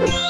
Bye.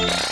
Yeah.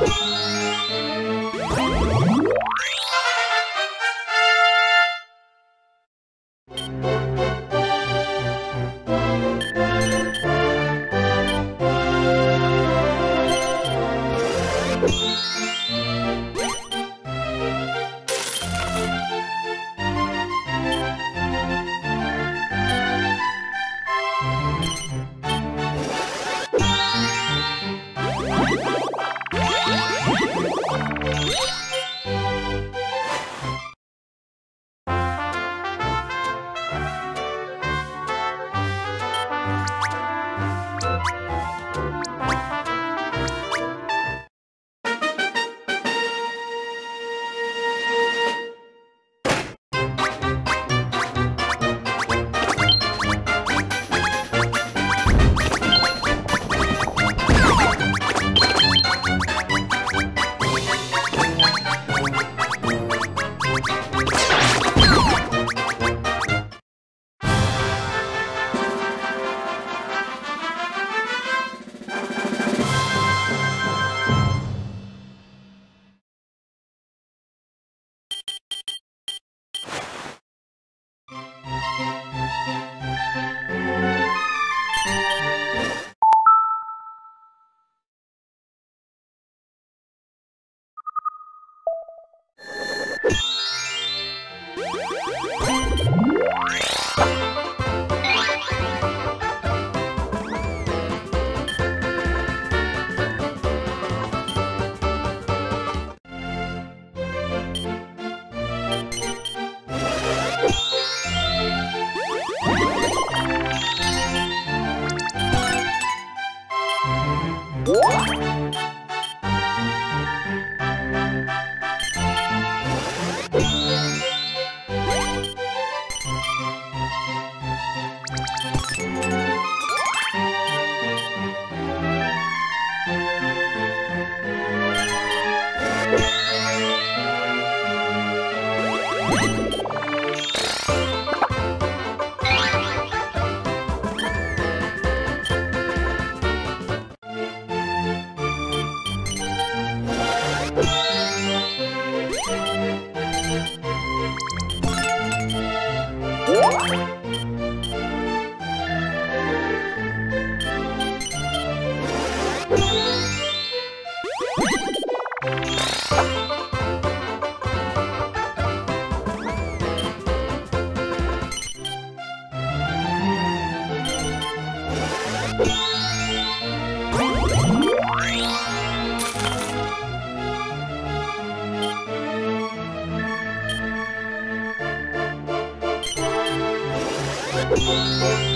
Música Música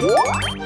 Música